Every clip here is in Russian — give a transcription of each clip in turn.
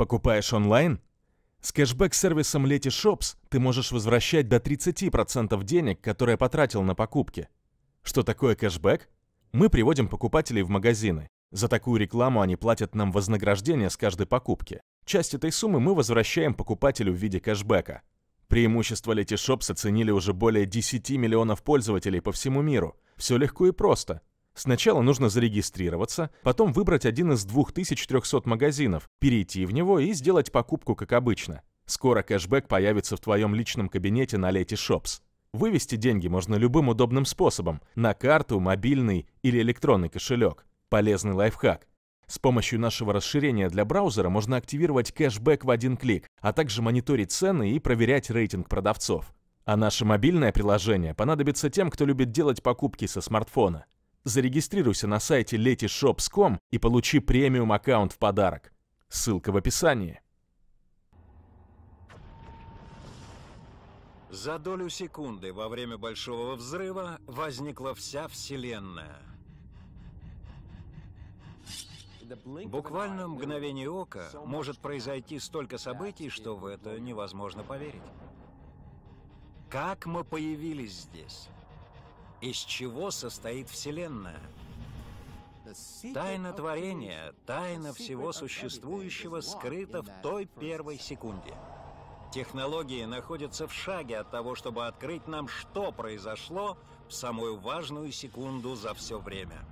Покупаешь онлайн? С кэшбэк-сервисом Letyshops ты можешь возвращать до 30% денег, которые потратил на покупки. Что такое кэшбэк? Мы приводим покупателей в магазины. За такую рекламу они платят нам вознаграждение с каждой покупки. Часть этой суммы мы возвращаем покупателю в виде кэшбэка. Преимущество Letyshops оценили уже более 10 миллионов пользователей по всему миру. Все легко и просто. Сначала нужно зарегистрироваться, потом выбрать один из 2300 магазинов, перейти в него и сделать покупку как обычно. Скоро кэшбэк появится в твоем личном кабинете на Letyshops. Вывести деньги можно любым удобным способом – на карту, мобильный или электронный кошелек. Полезный лайфхак. С помощью нашего расширения для браузера можно активировать кэшбэк в один клик, а также мониторить цены и проверять рейтинг продавцов. А наше мобильное приложение понадобится тем, кто любит делать покупки со смартфона. Зарегистрируйся на сайте letyshops.com и получи премиум аккаунт в подарок. Ссылка в описании. За долю секунды во время Большого Взрыва возникла вся Вселенная. Буквально мгновение ока может произойти столько событий, что в это невозможно поверить. Как мы появились здесь? Из чего состоит Вселенная? Тайна творения, тайна всего существующего скрыта в той первой секунде. Технологии находятся в шаге от того, чтобы открыть нам, что произошло в самую важную секунду за все время.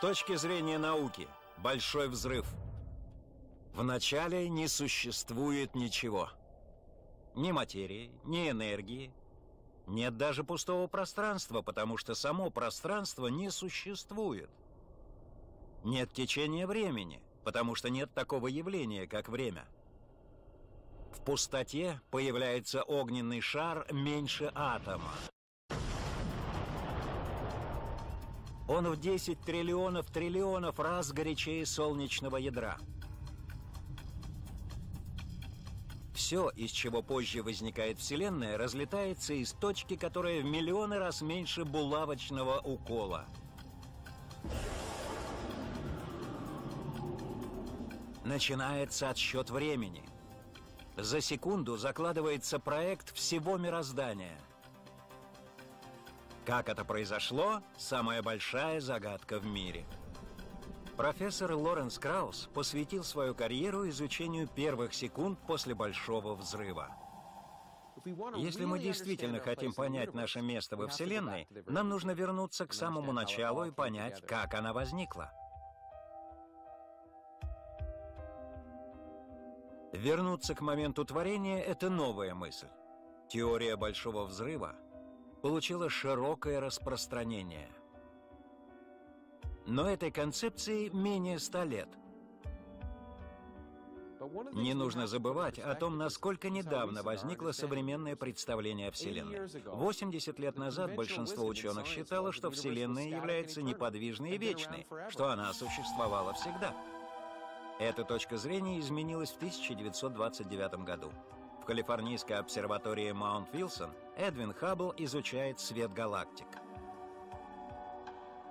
Точки зрения науки, большой взрыв. Вначале не существует ничего. Ни материи, ни энергии, нет даже пустого пространства, потому что само пространство не существует. Нет течения времени, потому что нет такого явления, как время. В пустоте появляется огненный шар меньше атома. Он в 10 триллионов триллионов раз горячее солнечного ядра. Все, из чего позже возникает Вселенная, разлетается из точки, которая в миллионы раз меньше булавочного укола. Начинается отсчет времени. За секунду закладывается проект всего мироздания. Как это произошло – самая большая загадка в мире – Профессор Лоренс Краус посвятил свою карьеру изучению первых секунд после Большого Взрыва. Если мы действительно хотим понять наше место во Вселенной, нам нужно вернуться к самому началу и понять, как она возникла. Вернуться к моменту творения — это новая мысль. Теория Большого Взрыва получила широкое распространение. Но этой концепции менее ста лет. Не нужно забывать о том, насколько недавно возникло современное представление о Вселенной. 80 лет назад большинство ученых считало, что Вселенная является неподвижной и вечной, что она существовала всегда. Эта точка зрения изменилась в 1929 году. Калифорнийской обсерватории Маунт-Вилсон Эдвин Хаббл изучает свет галактик.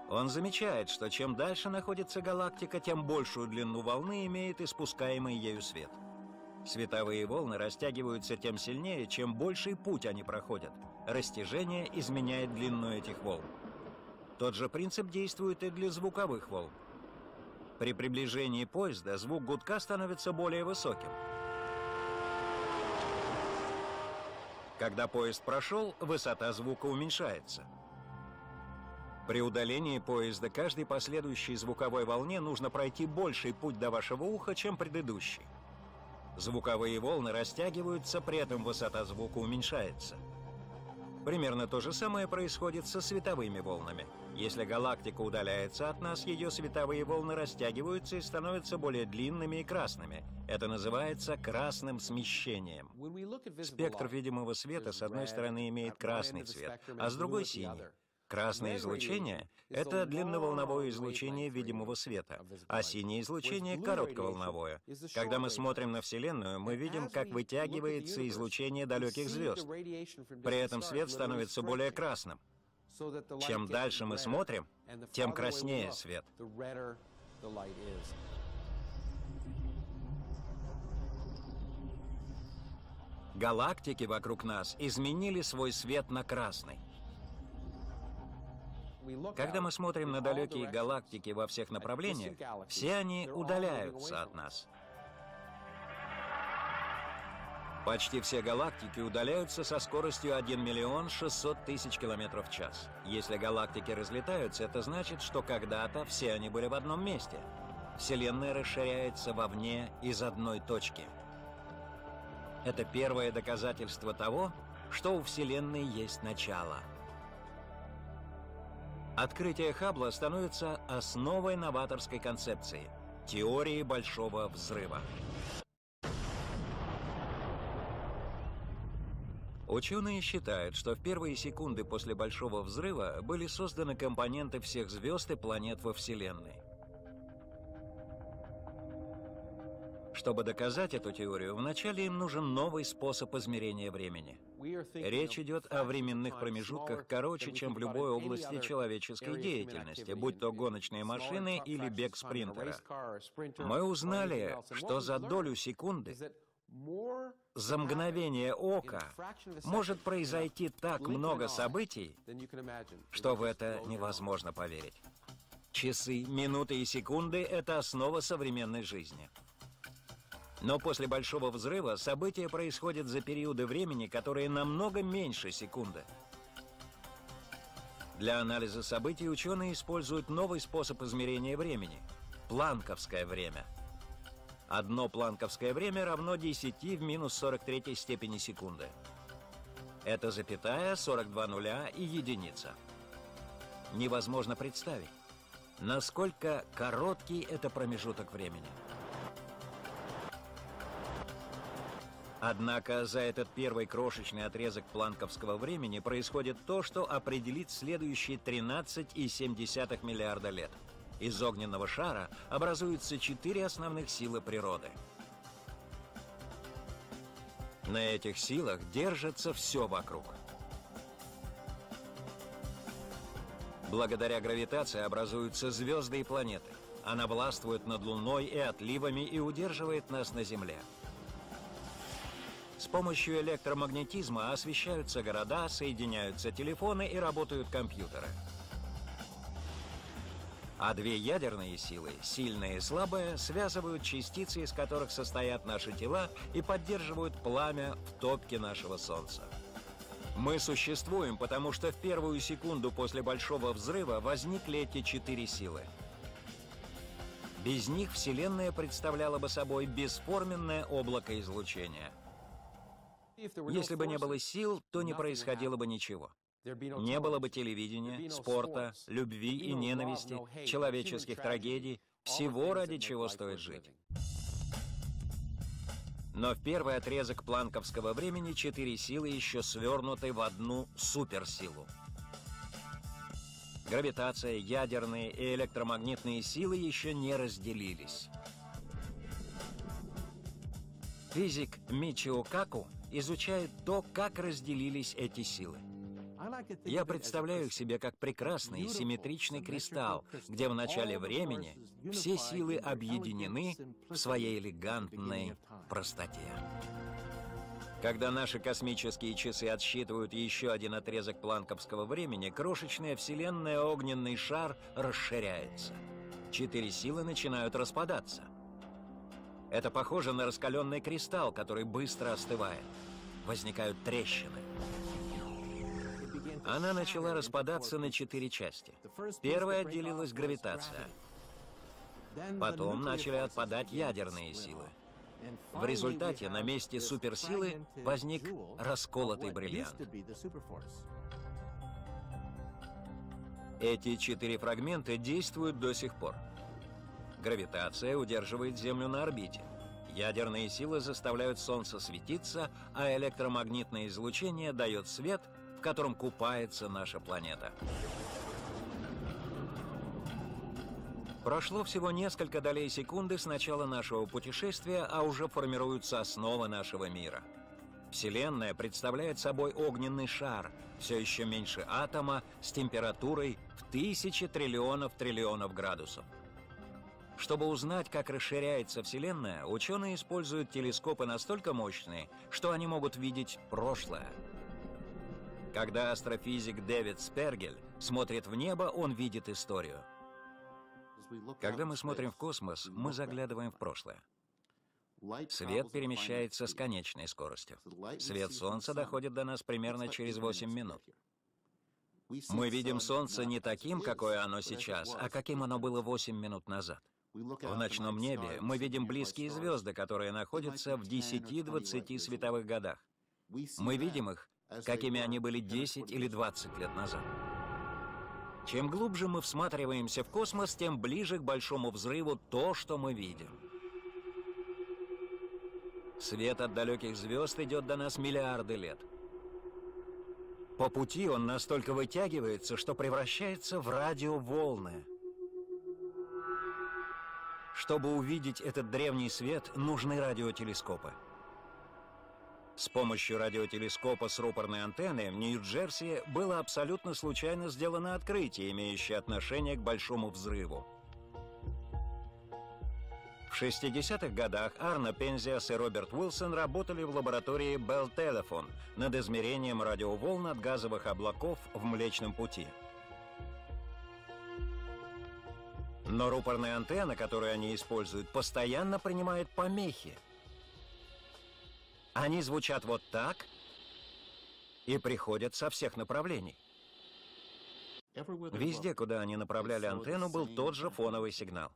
Он замечает, что чем дальше находится галактика, тем большую длину волны имеет испускаемый ею свет. Световые волны растягиваются тем сильнее, чем больший путь они проходят. Растяжение изменяет длину этих волн. Тот же принцип действует и для звуковых волн. При приближении поезда звук гудка становится более высоким. Когда поезд прошел, высота звука уменьшается – при удалении поезда каждой последующей звуковой волне нужно пройти больший путь до вашего уха, чем предыдущий. Звуковые волны растягиваются, при этом высота звука уменьшается. Примерно то же самое происходит со световыми волнами. Если галактика удаляется от нас, ее световые волны растягиваются и становятся более длинными и красными. Это называется красным смещением. Спектр видимого света с одной стороны имеет красный цвет, а с другой — синий. Красное излучение — это длинноволновое излучение видимого света, а синее излучение — коротковолновое. Когда мы смотрим на Вселенную, мы видим, как вытягивается излучение далеких звезд. При этом свет становится более красным. Чем дальше мы смотрим, тем краснее свет. Галактики вокруг нас изменили свой свет на красный. Когда мы смотрим на далекие галактики во всех направлениях, все они удаляются от нас. Почти все галактики удаляются со скоростью 1 миллион 600 тысяч километров в час. Если галактики разлетаются, это значит, что когда-то все они были в одном месте. Вселенная расширяется вовне из одной точки. Это первое доказательство того, что у Вселенной есть начало — Открытие Хаббла становится основой новаторской концепции – теории Большого Взрыва. Ученые считают, что в первые секунды после Большого Взрыва были созданы компоненты всех звезд и планет во Вселенной. Чтобы доказать эту теорию, вначале им нужен новый способ измерения времени. Речь идет о временных промежутках короче, чем в любой области человеческой деятельности, будь то гоночные машины или бег спринтера. Мы узнали, что за долю секунды за мгновение ока может произойти так много событий, что в это невозможно поверить. Часы, минуты и секунды — это основа современной жизни. Но после Большого Взрыва события происходят за периоды времени, которые намного меньше секунды. Для анализа событий ученые используют новый способ измерения времени – планковское время. Одно планковское время равно 10 в минус 43 степени секунды. Это запятая, 42 нуля и единица. Невозможно представить, насколько короткий это промежуток времени. Однако за этот первый крошечный отрезок планковского времени происходит то, что определит следующие 13,7 миллиарда лет. Из огненного шара образуются четыре основных силы природы. На этих силах держится все вокруг. Благодаря гравитации образуются звезды и планеты. Она властвует над Луной и отливами и удерживает нас на Земле. С помощью электромагнетизма освещаются города, соединяются телефоны и работают компьютеры. А две ядерные силы, сильная и слабая, связывают частицы, из которых состоят наши тела, и поддерживают пламя в топке нашего Солнца. Мы существуем, потому что в первую секунду после Большого Взрыва возникли эти четыре силы. Без них Вселенная представляла бы собой бесформенное облако излучения – если бы не было сил, то не происходило бы ничего. Не было бы телевидения, спорта, любви и ненависти, человеческих трагедий, всего, ради чего стоит жить. Но в первый отрезок планковского времени четыре силы еще свернуты в одну суперсилу. Гравитация, ядерные и электромагнитные силы еще не разделились. Физик Мичио Каку изучает то, как разделились эти силы. Я представляю их себе как прекрасный симметричный кристалл, где в начале времени все силы объединены в своей элегантной простоте. Когда наши космические часы отсчитывают еще один отрезок планковского времени, крошечная вселенная огненный шар расширяется. Четыре силы начинают распадаться — это похоже на раскаленный кристалл, который быстро остывает. Возникают трещины. Она начала распадаться на четыре части. Первая отделилась гравитация. Потом начали отпадать ядерные силы. В результате на месте суперсилы возник расколотый бриллиант. Эти четыре фрагмента действуют до сих пор. Гравитация удерживает Землю на орбите. Ядерные силы заставляют Солнце светиться, а электромагнитное излучение дает свет, в котором купается наша планета. Прошло всего несколько долей секунды с начала нашего путешествия, а уже формируются основы нашего мира. Вселенная представляет собой огненный шар, все еще меньше атома, с температурой в тысячи триллионов триллионов градусов. Чтобы узнать, как расширяется Вселенная, ученые используют телескопы настолько мощные, что они могут видеть прошлое. Когда астрофизик Дэвид Спергель смотрит в небо, он видит историю. Когда мы смотрим в космос, мы заглядываем в прошлое. Свет перемещается с конечной скоростью. Свет Солнца доходит до нас примерно через 8 минут. Мы видим Солнце не таким, какое оно сейчас, а каким оно было 8 минут назад. В ночном небе мы видим близкие звезды, которые находятся в 10-20 световых годах. Мы видим их, какими они были 10 или 20 лет назад. Чем глубже мы всматриваемся в космос, тем ближе к большому взрыву то, что мы видим. Свет от далеких звезд идет до нас миллиарды лет. По пути он настолько вытягивается, что превращается в радиоволны. Чтобы увидеть этот древний свет, нужны радиотелескопы. С помощью радиотелескопа с рупорной антенной в Нью-Джерси было абсолютно случайно сделано открытие, имеющее отношение к большому взрыву. В 60-х годах Арно Пензиас и Роберт Уилсон работали в лаборатории Bell Telephone над измерением радиоволн от газовых облаков в Млечном Пути. Но рупорная антенна, которую они используют, постоянно принимает помехи. Они звучат вот так и приходят со всех направлений. Везде, куда они направляли антенну, был тот же фоновый сигнал.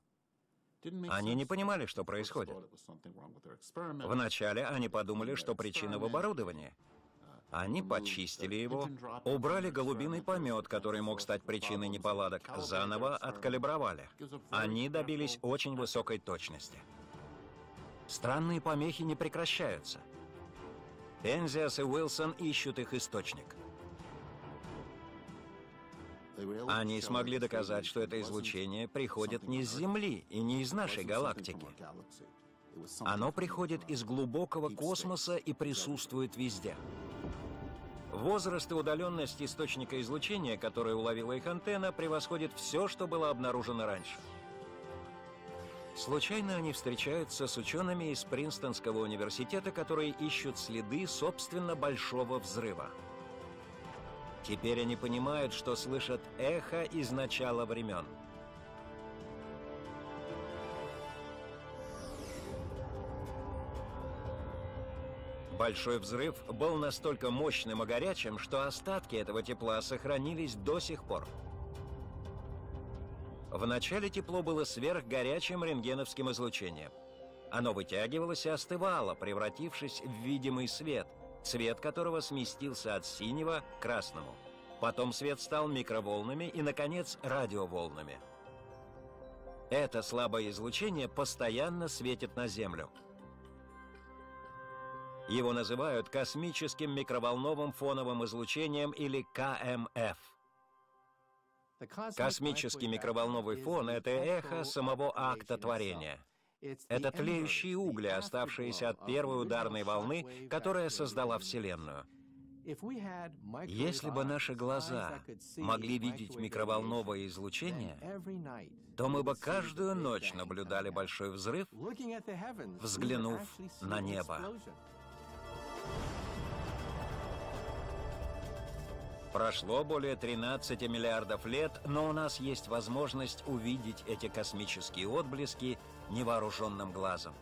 Они не понимали, что происходит. Вначале они подумали, что причина в оборудовании — они почистили его, убрали голубиный помет, который мог стать причиной неполадок, заново откалибровали. Они добились очень высокой точности. Странные помехи не прекращаются. Энзиас и Уилсон ищут их источник. Они смогли доказать, что это излучение приходит не с Земли и не из нашей галактики. Оно приходит из глубокого космоса и присутствует везде. Возраст и удаленность источника излучения, который уловила их антенна, превосходит все, что было обнаружено раньше. Случайно они встречаются с учеными из Принстонского университета, которые ищут следы, собственно, большого взрыва. Теперь они понимают, что слышат эхо из начала времен – Большой взрыв был настолько мощным и горячим, что остатки этого тепла сохранились до сих пор. Вначале тепло было сверхгорячим рентгеновским излучением. Оно вытягивалось и остывало, превратившись в видимый свет, цвет которого сместился от синего к красному. Потом свет стал микроволнами и, наконец, радиоволнами. Это слабое излучение постоянно светит на Землю. Его называют космическим микроволновым фоновым излучением или КМФ. Космический микроволновый фон — это эхо самого акта творения. Это тлеющие угли, оставшиеся от первой ударной волны, которая создала Вселенную. Если бы наши глаза могли видеть микроволновое излучение, то мы бы каждую ночь наблюдали большой взрыв, взглянув на небо. Прошло более 13 миллиардов лет, но у нас есть возможность увидеть эти космические отблески невооруженным глазом.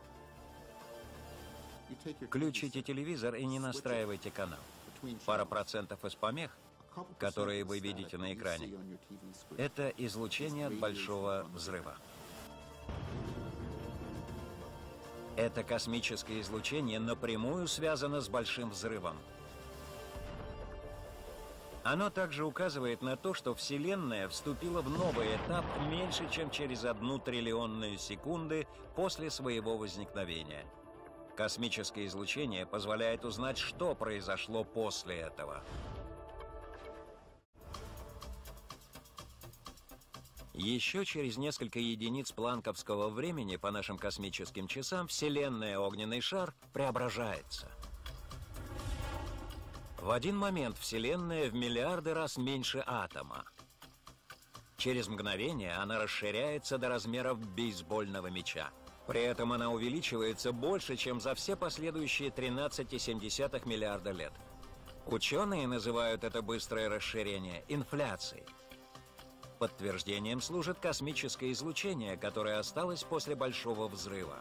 Включите телевизор и не настраивайте канал. Пара процентов из помех, которые вы видите на экране, это излучение от большого взрыва. Это космическое излучение напрямую связано с большим взрывом. Оно также указывает на то, что Вселенная вступила в новый этап меньше, чем через одну триллионную секунды после своего возникновения. Космическое излучение позволяет узнать, что произошло после этого. Еще через несколько единиц планковского времени по нашим космическим часам Вселенная огненный шар преображается. В один момент Вселенная в миллиарды раз меньше атома. Через мгновение она расширяется до размеров бейсбольного мяча. При этом она увеличивается больше, чем за все последующие 13,7 миллиарда лет. Ученые называют это быстрое расширение инфляцией. Подтверждением служит космическое излучение, которое осталось после Большого взрыва.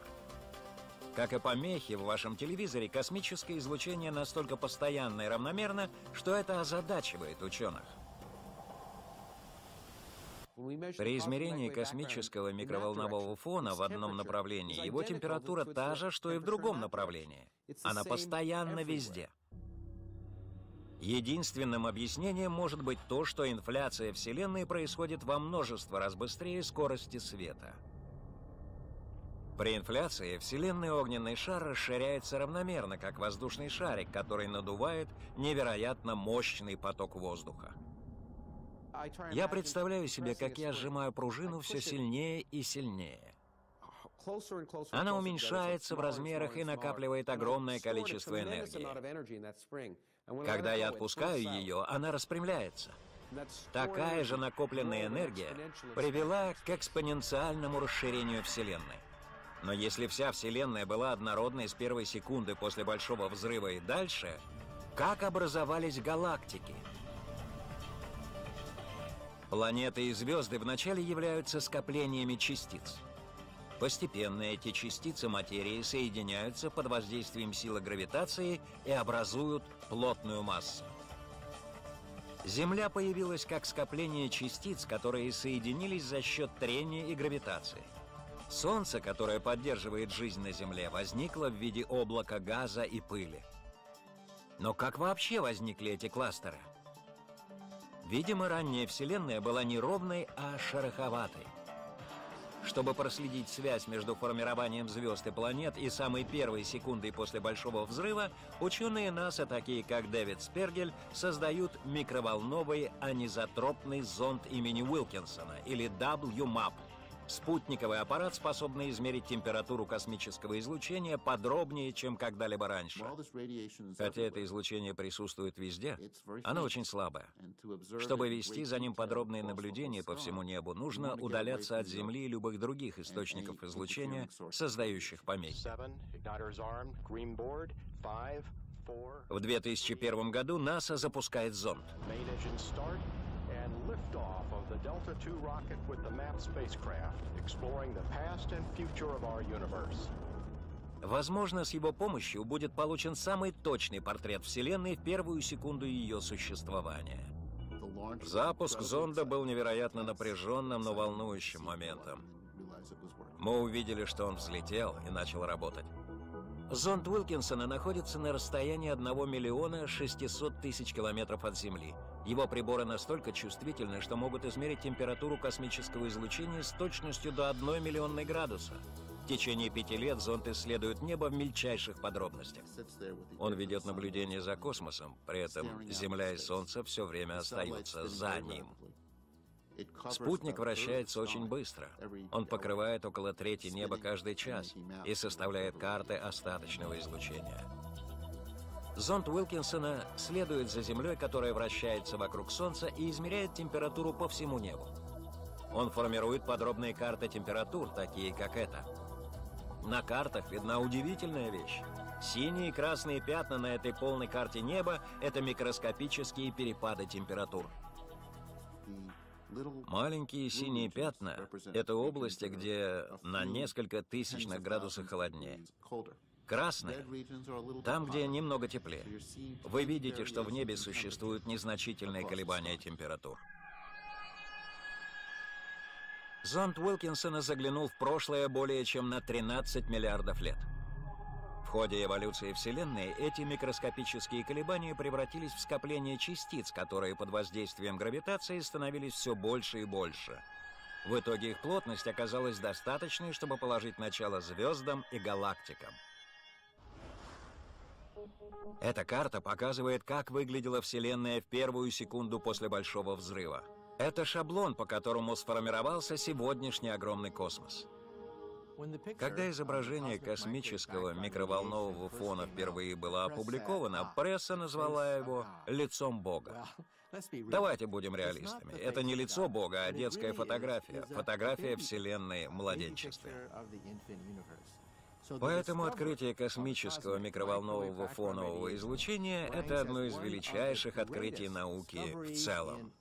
Как и помехи в вашем телевизоре, космическое излучение настолько постоянно и равномерно, что это озадачивает ученых. При измерении космического микроволнового фона в одном направлении его температура та же, что и в другом направлении. Она постоянно везде. Единственным объяснением может быть то, что инфляция Вселенной происходит во множество раз быстрее скорости света. При инфляции Вселенный огненный шар расширяется равномерно, как воздушный шарик, который надувает невероятно мощный поток воздуха. Я представляю себе, как я сжимаю пружину все сильнее и сильнее. Она уменьшается в размерах и накапливает огромное количество энергии. Когда я отпускаю ее, она распрямляется. Такая же накопленная энергия привела к экспоненциальному расширению Вселенной. Но если вся Вселенная была однородной с первой секунды после Большого Взрыва и дальше, как образовались галактики? Планеты и звезды вначале являются скоплениями частиц. Постепенно эти частицы материи соединяются под воздействием силы гравитации и образуют плотную массу. Земля появилась как скопление частиц, которые соединились за счет трения и гравитации. Солнце, которое поддерживает жизнь на Земле, возникло в виде облака газа и пыли. Но как вообще возникли эти кластеры? Видимо, ранняя Вселенная была не ровной, а шероховатой. Чтобы проследить связь между формированием звезд и планет и самой первой секундой после Большого Взрыва, ученые НАСА, такие как Дэвид Спергель, создают микроволновый анизотропный зонд имени Уилкинсона, или WMAP – Спутниковый аппарат, способный измерить температуру космического излучения подробнее, чем когда-либо раньше. Хотя это излучение присутствует везде, оно очень слабое. Чтобы вести за ним подробные наблюдения по всему небу, нужно удаляться от Земли и любых других источников излучения, создающих помехи. В 2001 году НАСА запускает зонд and liftoff of the Delta II rocket with the MAP spacecraft, exploring the past and future of our universe. Возможно, с его помощью будет получен самый точный портрет Вселенной в первую секунду ее существования. Запуск зонда был невероятно напряженным, но волнующим моментом. Мы увидели, что он взлетел и начал работать. Зонд Уилкинсона находится на расстоянии 1 миллиона 600 тысяч километров от Земли. Его приборы настолько чувствительны, что могут измерить температуру космического излучения с точностью до 1 миллионной градуса. В течение пяти лет зонд исследует небо в мельчайших подробностях. Он ведет наблюдение за космосом, при этом Земля и Солнце все время остаются за ним. Спутник вращается очень быстро. Он покрывает около трети неба каждый час и составляет карты остаточного излучения. Зонд Уилкинсона следует за Землей, которая вращается вокруг Солнца и измеряет температуру по всему небу. Он формирует подробные карты температур, такие как эта. На картах видна удивительная вещь. Синие и красные пятна на этой полной карте неба — это микроскопические перепады температур. Маленькие синие пятна — это области, где на несколько тысячных градусов холоднее. Красные — там, где немного теплее. Вы видите, что в небе существуют незначительные колебания температур. Зонд Уилкинсона заглянул в прошлое более чем на 13 миллиардов лет. В ходе эволюции Вселенной эти микроскопические колебания превратились в скопление частиц, которые под воздействием гравитации становились все больше и больше. В итоге их плотность оказалась достаточной, чтобы положить начало звездам и галактикам. Эта карта показывает, как выглядела Вселенная в первую секунду после Большого Взрыва. Это шаблон, по которому сформировался сегодняшний огромный космос. Когда изображение космического микроволнового фона впервые было опубликовано, пресса назвала его «лицом Бога». Давайте будем реалистами. Это не лицо Бога, а детская фотография. Фотография Вселенной в младенчестве. Поэтому открытие космического микроволнового фонового излучения — это одно из величайших открытий науки в целом.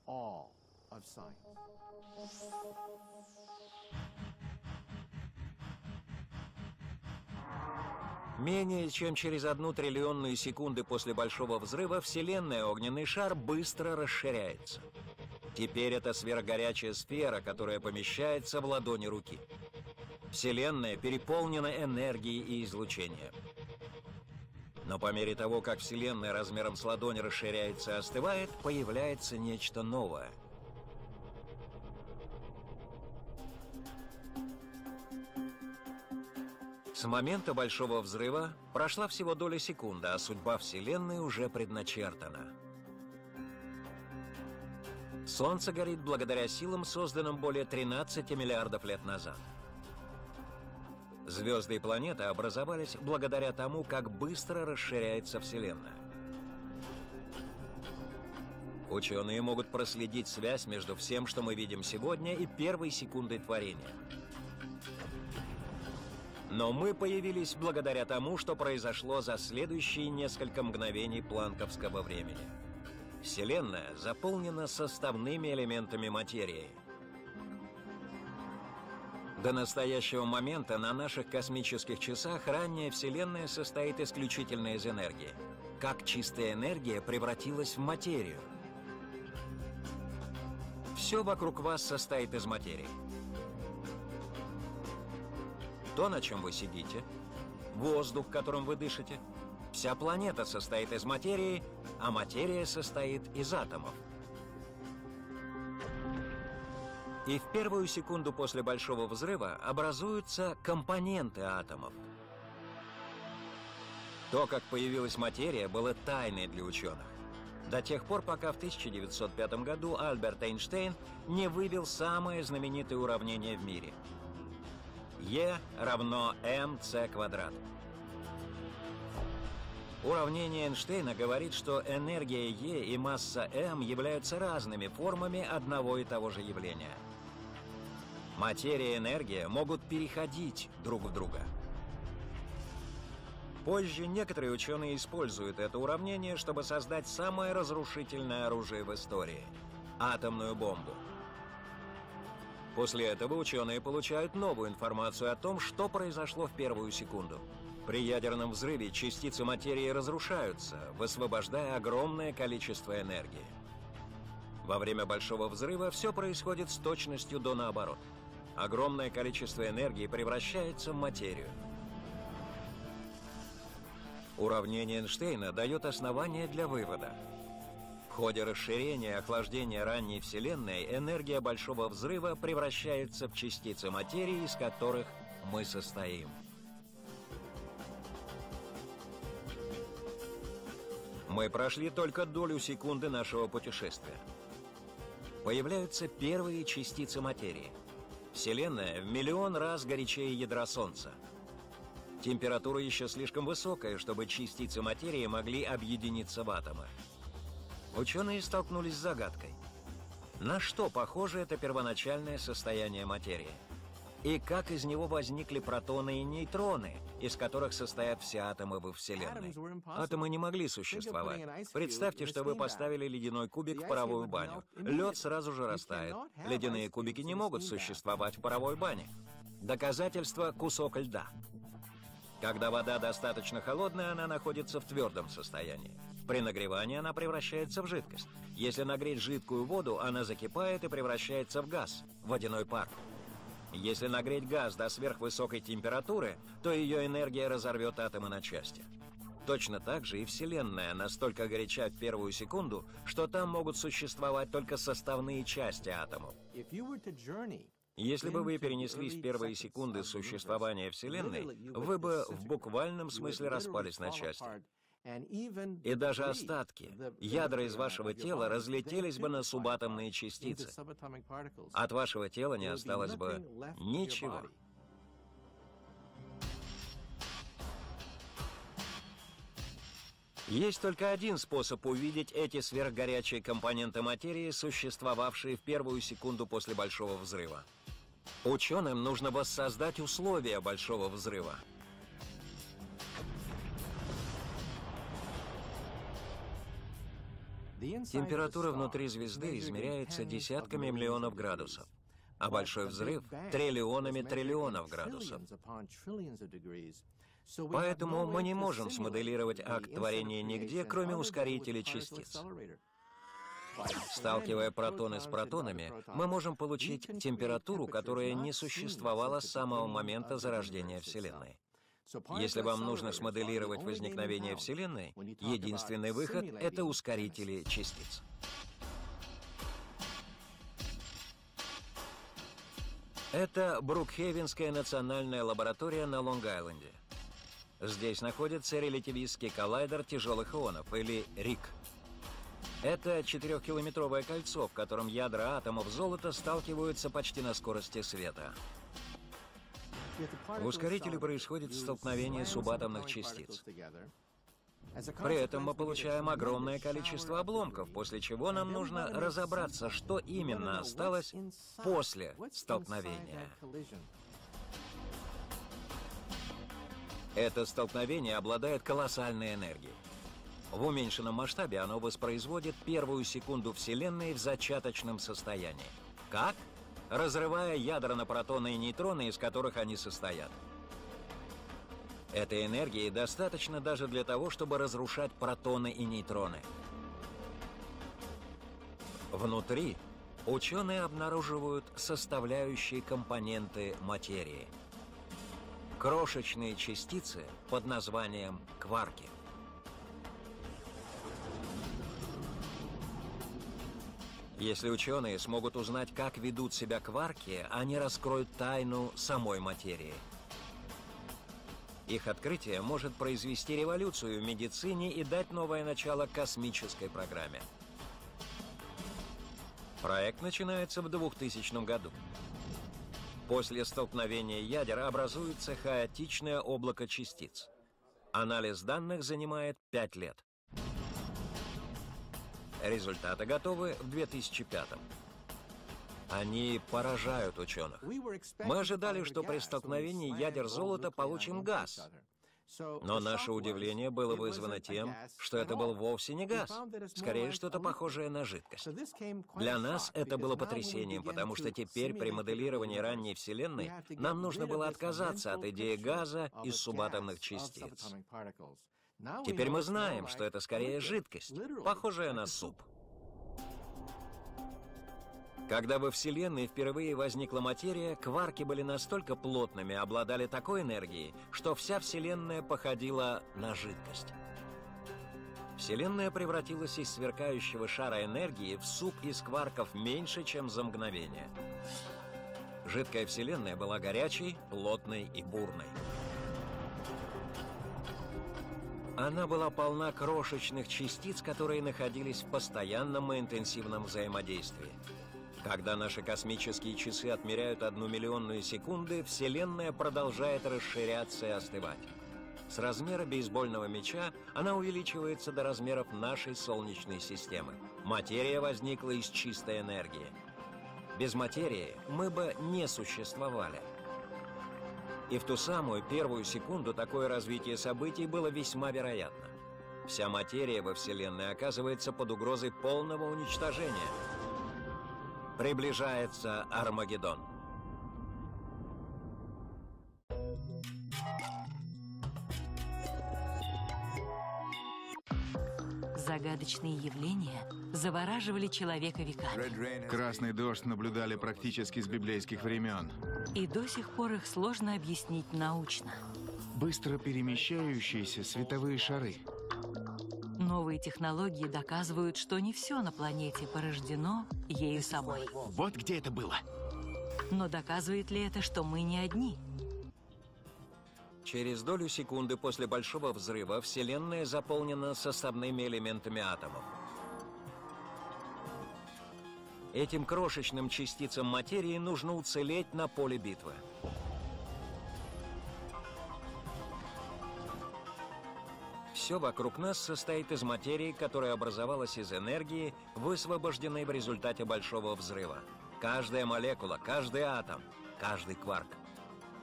Менее чем через одну триллионную секунды после Большого Взрыва Вселенная Огненный Шар быстро расширяется. Теперь это сверхгорячая сфера, которая помещается в ладони руки. Вселенная переполнена энергией и излучением. Но по мере того, как Вселенная размером с ладонь расширяется и остывает, появляется нечто новое — С момента Большого Взрыва прошла всего доля секунды, а судьба Вселенной уже предначертана. Солнце горит благодаря силам, созданным более 13 миллиардов лет назад. Звезды и планеты образовались благодаря тому, как быстро расширяется Вселенная. Ученые могут проследить связь между всем, что мы видим сегодня, и первой секундой творения – но мы появились благодаря тому, что произошло за следующие несколько мгновений планковского времени. Вселенная заполнена составными элементами материи. До настоящего момента на наших космических часах ранняя Вселенная состоит исключительно из энергии. Как чистая энергия превратилась в материю. Все вокруг вас состоит из материи то, на чем вы сидите, воздух, которым вы дышите. Вся планета состоит из материи, а материя состоит из атомов. И в первую секунду после Большого Взрыва образуются компоненты атомов. То, как появилась материя, было тайной для ученых. До тех пор, пока в 1905 году Альберт Эйнштейн не вывел самое знаменитое уравнение в мире – Е равно mc квадрат. Уравнение Эйнштейна говорит, что энергия Е и масса m являются разными формами одного и того же явления. Материя и энергия могут переходить друг в друга. Позже некоторые ученые используют это уравнение, чтобы создать самое разрушительное оружие в истории – атомную бомбу – После этого ученые получают новую информацию о том, что произошло в первую секунду. При ядерном взрыве частицы материи разрушаются, высвобождая огромное количество энергии. Во время Большого взрыва все происходит с точностью до наоборот. Огромное количество энергии превращается в материю. Уравнение Эйнштейна дает основание для вывода – ходе расширения и охлаждения ранней Вселенной энергия Большого Взрыва превращается в частицы материи, из которых мы состоим. Мы прошли только долю секунды нашего путешествия. Появляются первые частицы материи. Вселенная в миллион раз горячее ядра Солнца. Температура еще слишком высокая, чтобы частицы материи могли объединиться в атомы ученые столкнулись с загадкой. На что похоже это первоначальное состояние материи? И как из него возникли протоны и нейтроны, из которых состоят все атомы во Вселенной? Атомы не могли существовать. Представьте, что вы поставили ледяной кубик в паровую баню. Лед сразу же растает. Ледяные кубики не могут существовать в паровой бане. Доказательство — кусок льда. Когда вода достаточно холодная, она находится в твердом состоянии. При нагревании она превращается в жидкость. Если нагреть жидкую воду, она закипает и превращается в газ, водяной пар. Если нагреть газ до сверхвысокой температуры, то ее энергия разорвет атомы на части. Точно так же и Вселенная настолько горяча в первую секунду, что там могут существовать только составные части атомов. Если бы вы перенеслись в первые секунды существования Вселенной, вы бы в буквальном смысле распались на части. И даже остатки, ядра из вашего тела разлетелись бы на субатомные частицы. От вашего тела не осталось бы ничего. Есть только один способ увидеть эти сверхгорячие компоненты материи, существовавшие в первую секунду после Большого Взрыва. Ученым нужно воссоздать условия Большого Взрыва. Температура внутри звезды измеряется десятками миллионов градусов, а Большой Взрыв — триллионами триллионов градусов. Поэтому мы не можем смоделировать акт творения нигде, кроме ускорителей частиц. Сталкивая протоны с протонами, мы можем получить температуру, которая не существовала с самого момента зарождения Вселенной. Если вам нужно смоделировать возникновение Вселенной, единственный выход — это ускорители частиц. Это Брукхевенская национальная лаборатория на Лонг-Айленде. Здесь находится релятивистский коллайдер тяжелых ионов, или РИК. Это четырехкилометровое кольцо, в котором ядра атомов золота сталкиваются почти на скорости света. В ускорителе происходит столкновение субатомных частиц. При этом мы получаем огромное количество обломков, после чего нам нужно разобраться, что именно осталось после столкновения. Это столкновение обладает колоссальной энергией. В уменьшенном масштабе оно воспроизводит первую секунду Вселенной в зачаточном состоянии. Как? Разрывая ядра на протоны и нейтроны, из которых они состоят. Этой энергии достаточно даже для того, чтобы разрушать протоны и нейтроны. Внутри ученые обнаруживают составляющие компоненты материи – крошечные частицы под названием кварки. Если ученые смогут узнать, как ведут себя кварки, они раскроют тайну самой материи. Их открытие может произвести революцию в медицине и дать новое начало космической программе. Проект начинается в 2000 году. После столкновения ядер образуется хаотичное облако частиц. Анализ данных занимает 5 лет. Результаты готовы в 2005 -м. Они поражают ученых. Мы ожидали, что при столкновении ядер золота получим газ. Но наше удивление было вызвано тем, что это был вовсе не газ, скорее что-то похожее на жидкость. Для нас это было потрясением, потому что теперь при моделировании ранней Вселенной нам нужно было отказаться от идеи газа из субатомных частиц. Теперь мы знаем, что это скорее жидкость, похожая на суп. Когда во Вселенной впервые возникла материя, кварки были настолько плотными, обладали такой энергией, что вся Вселенная походила на жидкость. Вселенная превратилась из сверкающего шара энергии в суп из кварков меньше, чем за мгновение. Жидкая Вселенная была горячей, плотной и бурной. Она была полна крошечных частиц, которые находились в постоянном и интенсивном взаимодействии. Когда наши космические часы отмеряют одну миллионную секунды, Вселенная продолжает расширяться и остывать. С размера бейсбольного мяча она увеличивается до размеров нашей Солнечной системы. Материя возникла из чистой энергии. Без материи мы бы не существовали. И в ту самую первую секунду такое развитие событий было весьма вероятно. Вся материя во Вселенной оказывается под угрозой полного уничтожения – Приближается Армагеддон. Загадочные явления завораживали человека веками. Красный дождь наблюдали практически с библейских времен. И до сих пор их сложно объяснить научно. Быстро перемещающиеся световые шары – Новые технологии доказывают, что не все на планете порождено ею самой. Вот где это было. Но доказывает ли это, что мы не одни? Через долю секунды после Большого Взрыва Вселенная заполнена составными элементами атомов. Этим крошечным частицам материи нужно уцелеть на поле битвы. Все вокруг нас состоит из материи, которая образовалась из энергии, высвобожденной в результате Большого Взрыва. Каждая молекула, каждый атом, каждый кварк.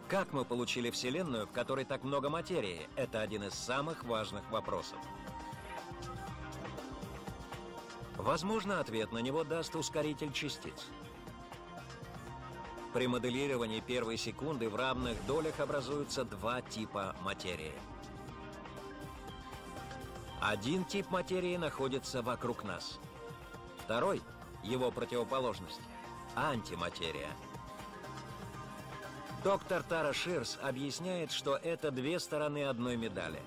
Как мы получили Вселенную, в которой так много материи, это один из самых важных вопросов. Возможно, ответ на него даст ускоритель частиц. При моделировании первой секунды в равных долях образуются два типа материи. Один тип материи находится вокруг нас. Второй, его противоположность, антиматерия. Доктор Тара Ширс объясняет, что это две стороны одной медали.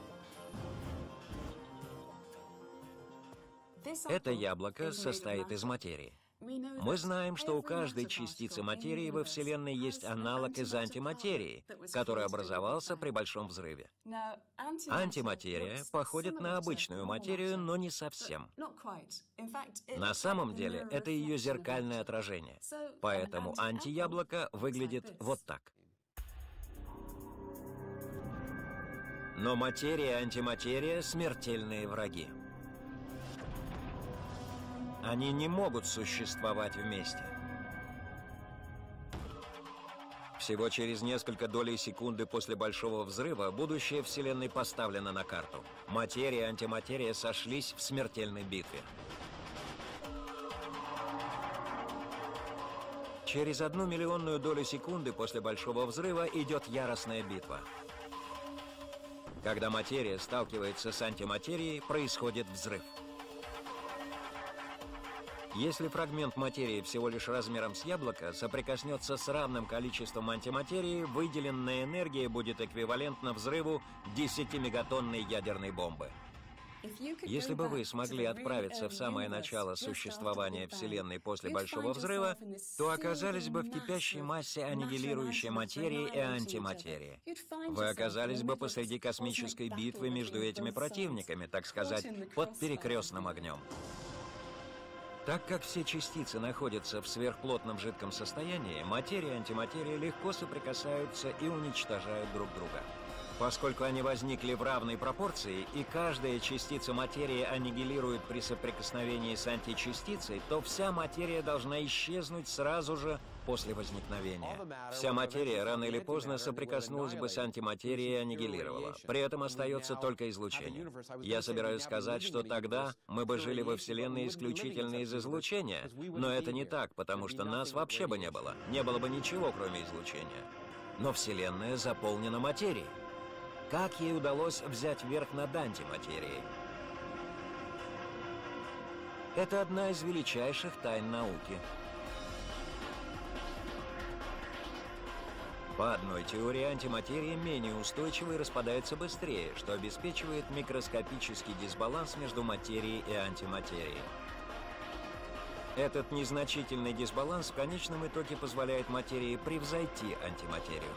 Это яблоко состоит из материи. Мы знаем, что у каждой частицы материи во Вселенной есть аналог из антиматерии, который образовался при Большом Взрыве. Антиматерия походит на обычную материю, но не совсем. На самом деле, это ее зеркальное отражение. Поэтому антияблоко выглядит вот так. Но материя и антиматерия — смертельные враги. Они не могут существовать вместе. Всего через несколько долей секунды после Большого Взрыва будущее Вселенной поставлено на карту. Материя и антиматерия сошлись в смертельной битве. Через одну миллионную долю секунды после Большого Взрыва идет яростная битва. Когда материя сталкивается с антиматерией, происходит взрыв. Если фрагмент материи всего лишь размером с яблоко соприкоснется с равным количеством антиматерии, выделенная энергия будет эквивалентна взрыву 10-мегатонной ядерной бомбы. Если бы вы смогли отправиться в самое начало существования Вселенной после Большого Взрыва, то оказались бы в кипящей массе аннигилирующей материи и антиматерии. Вы оказались бы посреди космической битвы между этими противниками, так сказать, под перекрестным огнем. Так как все частицы находятся в сверхплотном жидком состоянии, материя и антиматерия легко соприкасаются и уничтожают друг друга. Поскольку они возникли в равной пропорции, и каждая частица материи аннигилирует при соприкосновении с античастицей, то вся материя должна исчезнуть сразу же после возникновения. Вся материя рано или поздно соприкоснулась бы с антиматерией и аннигилировала. При этом остается только излучение. Я собираюсь сказать, что тогда мы бы жили во Вселенной исключительно из излучения, но это не так, потому что нас вообще бы не было. Не было бы ничего, кроме излучения. Но Вселенная заполнена материей. Как ей удалось взять верх над антиматерией? Это одна из величайших тайн науки. По одной теории антиматерия менее устойчива и распадается быстрее, что обеспечивает микроскопический дисбаланс между материей и антиматерией. Этот незначительный дисбаланс в конечном итоге позволяет материи превзойти антиматерию.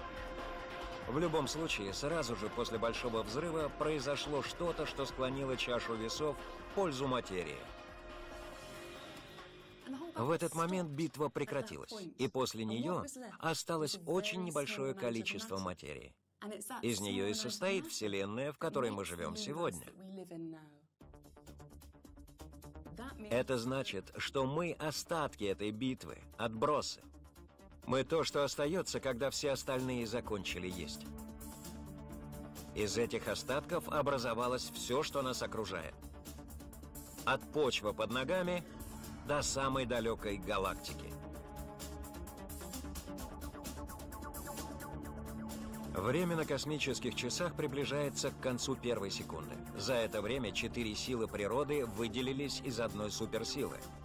В любом случае, сразу же после Большого Взрыва произошло что-то, что склонило чашу весов в пользу материи. В этот момент битва прекратилась, и после нее осталось очень небольшое количество материи. Из нее и состоит Вселенная, в которой мы живем сегодня. Это значит, что мы остатки этой битвы, отбросы. Мы то, что остается, когда все остальные закончили есть. Из этих остатков образовалось все, что нас окружает. От почвы под ногами до самой далекой галактики. Время на космических часах приближается к концу первой секунды. За это время четыре силы природы выделились из одной суперсилы —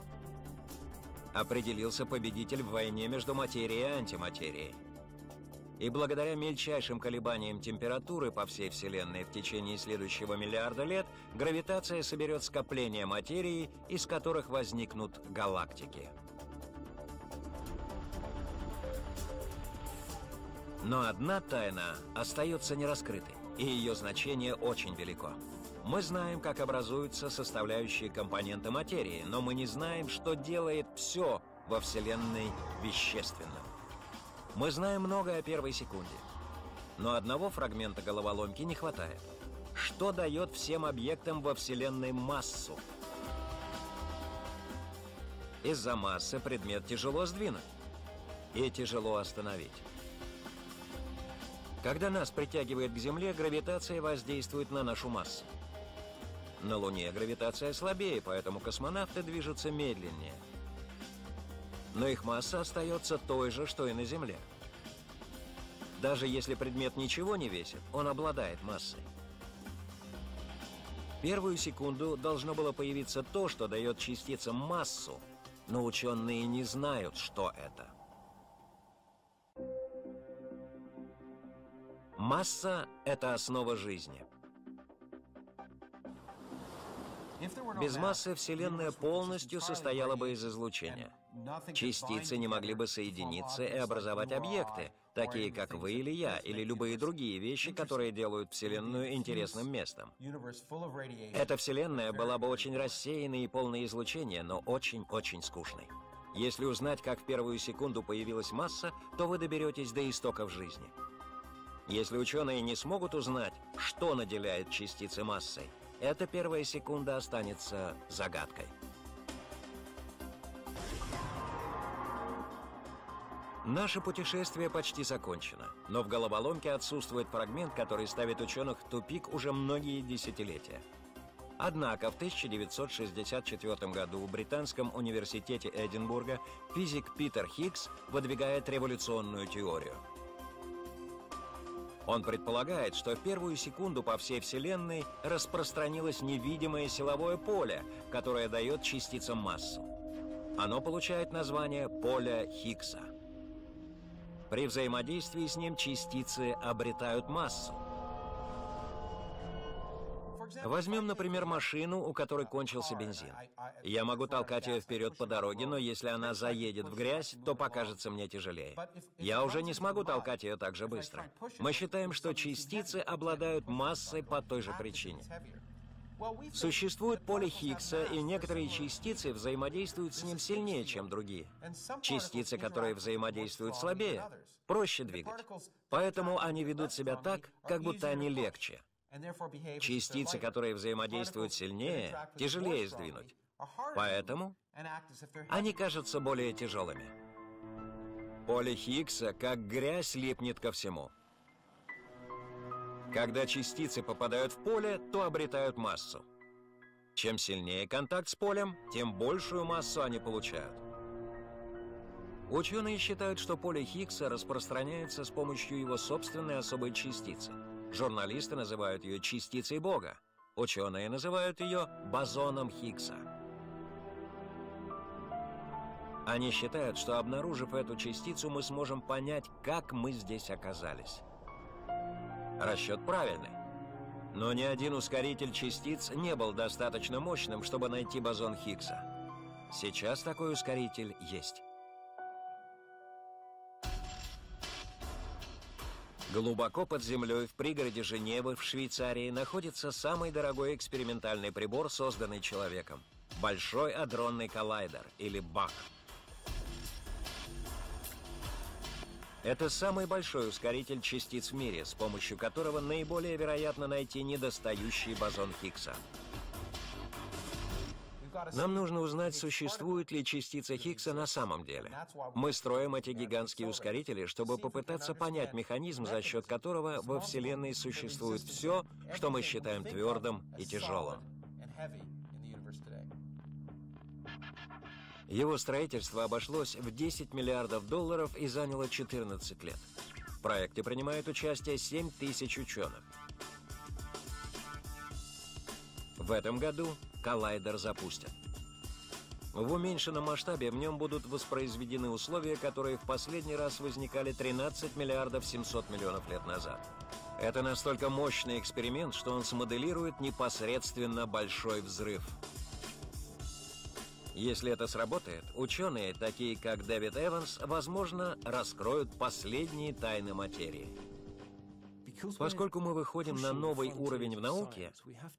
определился победитель в войне между материей и антиматерией. И благодаря мельчайшим колебаниям температуры по всей Вселенной в течение следующего миллиарда лет, гравитация соберет скопления материи, из которых возникнут галактики. Но одна тайна остается нераскрытой, и ее значение очень велико. Мы знаем, как образуются составляющие компоненты материи, но мы не знаем, что делает все во Вселенной вещественным. Мы знаем много о первой секунде, но одного фрагмента головоломки не хватает. Что дает всем объектам во Вселенной массу? Из-за массы предмет тяжело сдвинуть и тяжело остановить. Когда нас притягивает к Земле, гравитация воздействует на нашу массу. На Луне гравитация слабее, поэтому космонавты движутся медленнее. Но их масса остается той же, что и на Земле. Даже если предмет ничего не весит, он обладает массой. Первую секунду должно было появиться то, что дает частицам массу, но ученые не знают, что это. Масса — это основа жизни. Без массы Вселенная полностью состояла бы из излучения. Частицы не могли бы соединиться и образовать объекты, такие как вы или я, или любые другие вещи, которые делают Вселенную интересным местом. Эта Вселенная была бы очень рассеянной и полной излучения, но очень-очень скучной. Если узнать, как в первую секунду появилась масса, то вы доберетесь до истоков жизни. Если ученые не смогут узнать, что наделяет частицы массой, эта первая секунда останется загадкой. Наше путешествие почти закончено, но в головоломке отсутствует фрагмент, который ставит ученых в тупик уже многие десятилетия. Однако в 1964 году в Британском университете Эдинбурга физик Питер Хиггс выдвигает революционную теорию – он предполагает, что в первую секунду по всей Вселенной распространилось невидимое силовое поле, которое дает частицам массу. Оно получает название поля Хиггса. При взаимодействии с ним частицы обретают массу. Возьмем, например, машину, у которой кончился бензин. Я могу толкать ее вперед по дороге, но если она заедет в грязь, то покажется мне тяжелее. Я уже не смогу толкать ее так же быстро. Мы считаем, что частицы обладают массой по той же причине. Существует поле Хиггса, и некоторые частицы взаимодействуют с ним сильнее, чем другие. Частицы, которые взаимодействуют слабее, проще двигать. Поэтому они ведут себя так, как будто они легче. Частицы, которые взаимодействуют сильнее, тяжелее сдвинуть. Поэтому они кажутся более тяжелыми. Поле Хиггса, как грязь, липнет ко всему. Когда частицы попадают в поле, то обретают массу. Чем сильнее контакт с полем, тем большую массу они получают. Ученые считают, что поле Хиггса распространяется с помощью его собственной особой частицы — Журналисты называют ее частицей Бога. Ученые называют ее бозоном Хиггса. Они считают, что обнаружив эту частицу, мы сможем понять, как мы здесь оказались. Расчет правильный. Но ни один ускоритель частиц не был достаточно мощным, чтобы найти бозон Хиггса. Сейчас такой ускоритель есть. Глубоко под землей в пригороде Женевы в Швейцарии находится самый дорогой экспериментальный прибор, созданный человеком. Большой адронный коллайдер, или БАК. Это самый большой ускоритель частиц в мире, с помощью которого наиболее вероятно найти недостающий бозон Хиггса. Нам нужно узнать, существует ли частица Хиггса на самом деле. Мы строим эти гигантские ускорители, чтобы попытаться понять механизм, за счет которого во Вселенной существует все, что мы считаем твердым и тяжелым. Его строительство обошлось в 10 миллиардов долларов и заняло 14 лет. В проекте принимает участие 7 тысяч ученых. В этом году коллайдер запустят. В уменьшенном масштабе в нем будут воспроизведены условия, которые в последний раз возникали 13 миллиардов 700 миллионов лет назад. Это настолько мощный эксперимент, что он смоделирует непосредственно большой взрыв. Если это сработает, ученые, такие как Дэвид Эванс, возможно, раскроют последние тайны материи. Поскольку мы выходим на новый уровень в науке,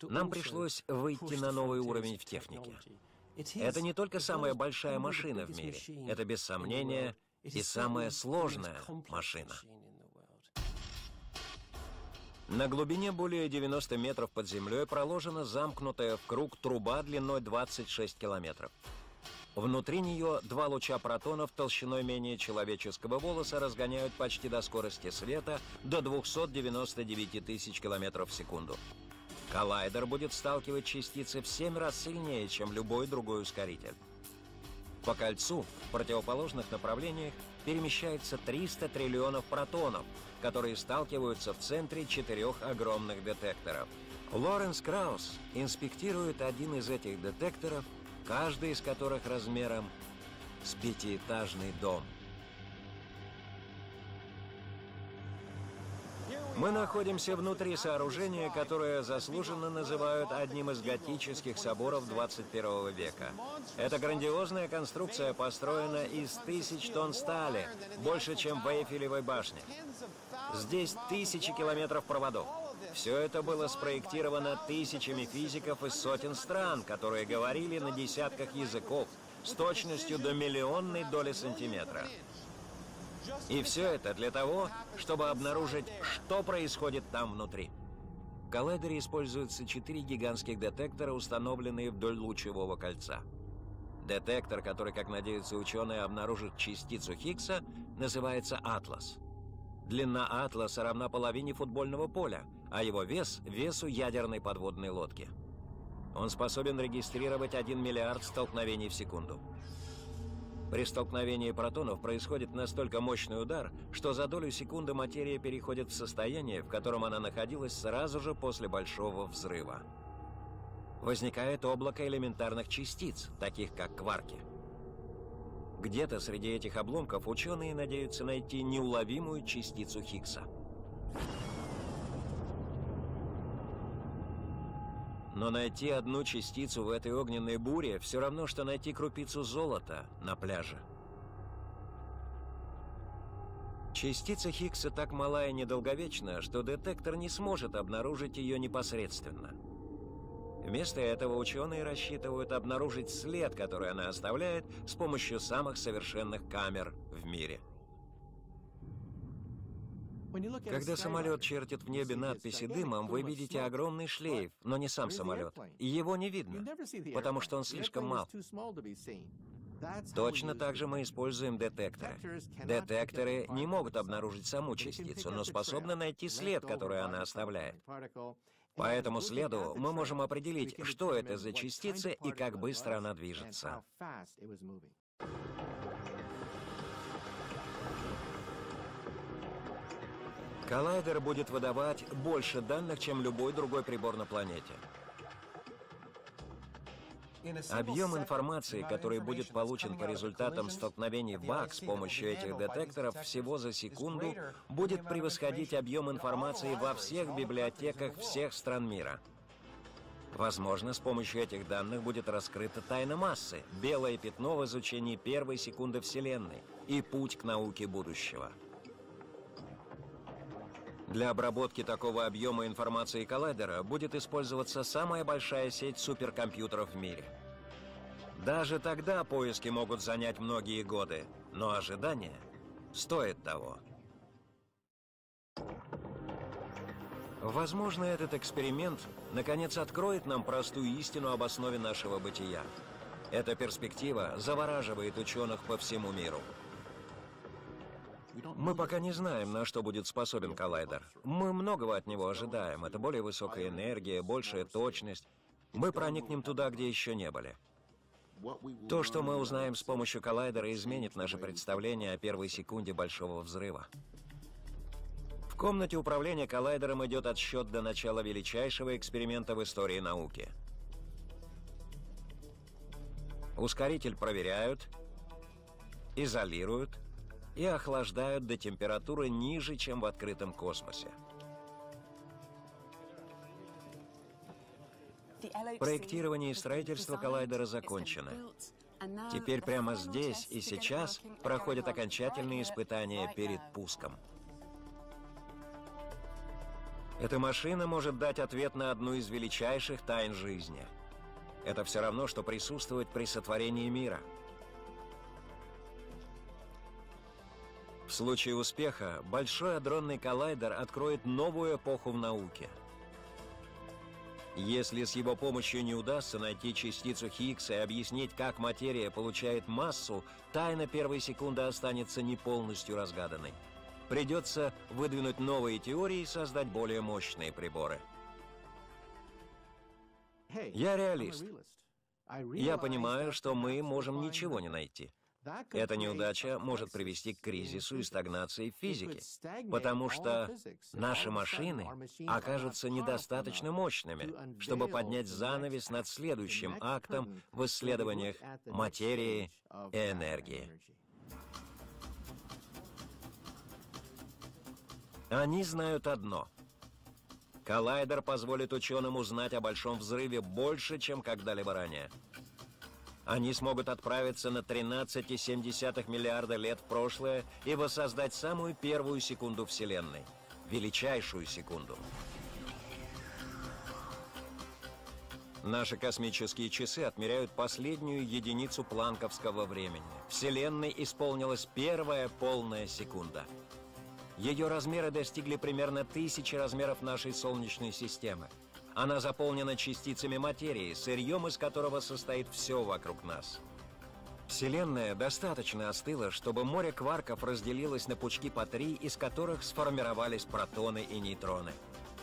нам пришлось выйти на новый уровень в технике. Это не только самая большая машина в мире, это без сомнения и самая сложная машина. На глубине более 90 метров под землей проложена замкнутая в круг труба длиной 26 километров. Внутри нее два луча протонов толщиной менее человеческого волоса разгоняют почти до скорости света до 299 тысяч километров в секунду. Коллайдер будет сталкивать частицы в 7 раз сильнее, чем любой другой ускоритель. По кольцу в противоположных направлениях перемещается 300 триллионов протонов, которые сталкиваются в центре четырех огромных детекторов. Лоренс Краус инспектирует один из этих детекторов, каждый из которых размером с пятиэтажный дом. Мы находимся внутри сооружения, которое заслуженно называют одним из готических соборов 21 века. Эта грандиозная конструкция построена из тысяч тонн стали, больше, чем в Эйфелевой башне. Здесь тысячи километров проводов. Все это было спроектировано тысячами физиков из сотен стран, которые говорили на десятках языков с точностью до миллионной доли сантиметра. И все это для того, чтобы обнаружить, что происходит там внутри. В коллайдере используются четыре гигантских детектора, установленные вдоль лучевого кольца. Детектор, который, как надеются ученые, обнаружит частицу Хиггса, называется «Атлас». Длина «Атласа» равна половине футбольного поля, а его вес – весу ядерной подводной лодки. Он способен регистрировать 1 миллиард столкновений в секунду. При столкновении протонов происходит настолько мощный удар, что за долю секунды материя переходит в состояние, в котором она находилась сразу же после большого взрыва. Возникает облако элементарных частиц, таких как кварки. Где-то среди этих обломков ученые надеются найти неуловимую частицу Хиггса. Но найти одну частицу в этой огненной буре все равно, что найти крупицу золота на пляже. Частица Хиггса так мала и недолговечна, что детектор не сможет обнаружить ее непосредственно. Вместо этого ученые рассчитывают обнаружить след, который она оставляет с помощью самых совершенных камер в мире – когда самолет чертит в небе надписи дымом, вы видите огромный шлейф, но не сам самолет. Его не видно, потому что он слишком мал. Точно так же мы используем детекторы. Детекторы не могут обнаружить саму частицу, но способны найти след, который она оставляет. По этому следу мы можем определить, что это за частица и как быстро она движется. Коллайдер будет выдавать больше данных, чем любой другой прибор на планете. Объем информации, который будет получен по результатам столкновений БАК с помощью этих детекторов всего за секунду, будет превосходить объем информации во всех библиотеках всех стран мира. Возможно, с помощью этих данных будет раскрыта тайна массы, белое пятно в изучении первой секунды Вселенной и путь к науке будущего. Для обработки такого объема информации коллайдера будет использоваться самая большая сеть суперкомпьютеров в мире. Даже тогда поиски могут занять многие годы, но ожидание стоит того. Возможно, этот эксперимент наконец откроет нам простую истину об основе нашего бытия. Эта перспектива завораживает ученых по всему миру. Мы пока не знаем, на что будет способен коллайдер. Мы многого от него ожидаем. Это более высокая энергия, большая точность. Мы проникнем туда, где еще не были. То, что мы узнаем с помощью коллайдера, изменит наше представление о первой секунде Большого Взрыва. В комнате управления коллайдером идет отсчет до начала величайшего эксперимента в истории науки. Ускоритель проверяют, изолируют, и охлаждают до температуры ниже, чем в открытом космосе. Проектирование и строительство коллайдера закончено. Теперь прямо здесь и сейчас проходят окончательные испытания перед пуском. Эта машина может дать ответ на одну из величайших тайн жизни. Это все равно, что присутствовать при сотворении мира. В случае успеха Большой адронный коллайдер откроет новую эпоху в науке. Если с его помощью не удастся найти частицу Хиггса и объяснить, как материя получает массу, тайна первой секунды останется не полностью разгаданной. Придется выдвинуть новые теории и создать более мощные приборы. Я реалист. Я понимаю, что мы можем ничего не найти. Эта неудача может привести к кризису и стагнации физики, потому что наши машины окажутся недостаточно мощными, чтобы поднять занавес над следующим актом в исследованиях материи и энергии. Они знают одно. Коллайдер позволит ученым узнать о Большом взрыве больше, чем когда-либо ранее. Они смогут отправиться на 13,7 миллиарда лет в прошлое и воссоздать самую первую секунду Вселенной. Величайшую секунду. Наши космические часы отмеряют последнюю единицу планковского времени. Вселенной исполнилась первая полная секунда — ее размеры достигли примерно тысячи размеров нашей Солнечной системы. Она заполнена частицами материи, сырьем из которого состоит все вокруг нас. Вселенная достаточно остыла, чтобы море кварков разделилось на пучки по три, из которых сформировались протоны и нейтроны.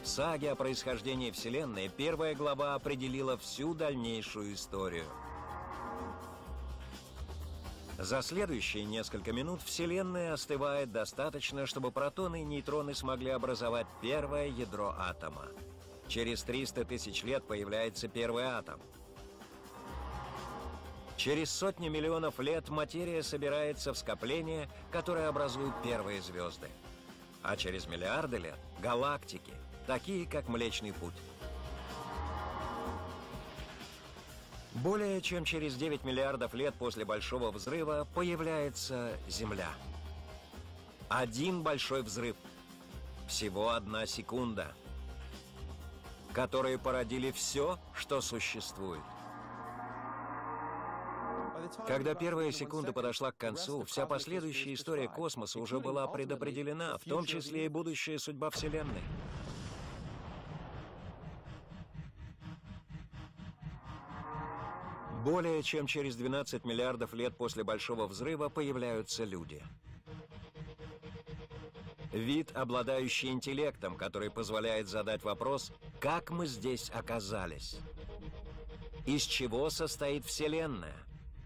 В саге о происхождении Вселенной первая глава определила всю дальнейшую историю – за следующие несколько минут Вселенная остывает достаточно, чтобы протоны и нейтроны смогли образовать первое ядро атома. Через 300 тысяч лет появляется первый атом. Через сотни миллионов лет материя собирается в скопление, которое образует первые звезды. А через миллиарды лет — галактики, такие как Млечный Путь. Более чем через 9 миллиардов лет после Большого взрыва появляется Земля. Один большой взрыв. Всего одна секунда. Которые породили все, что существует. Когда первая секунда подошла к концу, вся последующая история космоса уже была предопределена, в том числе и будущая судьба Вселенной. Более чем через 12 миллиардов лет после Большого взрыва появляются люди. Вид, обладающий интеллектом, который позволяет задать вопрос, как мы здесь оказались? Из чего состоит Вселенная?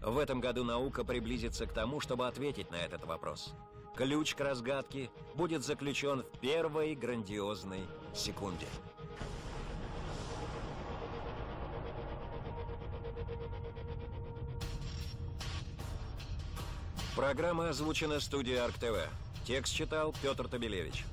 В этом году наука приблизится к тому, чтобы ответить на этот вопрос. Ключ к разгадке будет заключен в первой грандиозной секунде. Программа озвучена студией Арк ТВ. Текст читал Петр Табелевич.